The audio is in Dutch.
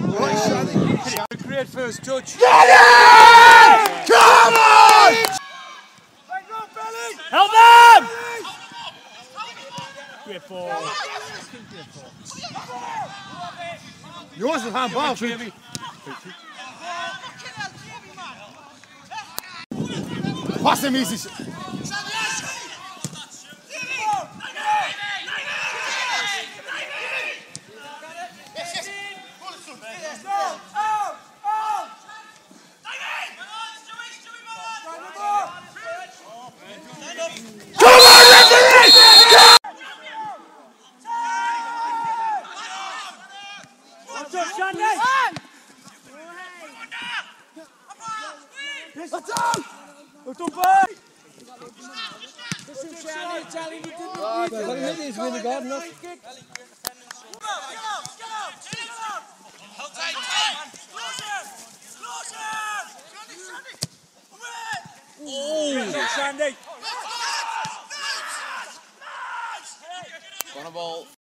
Right, Great first touch. Get it! Come on! Help them! Great ball. Yours is half handball, Jamie. Pass him easy. Let's go! is Charlie, Charlie, niet doen. Wat is in de garden nog? Oh, Sandy! Van de bal.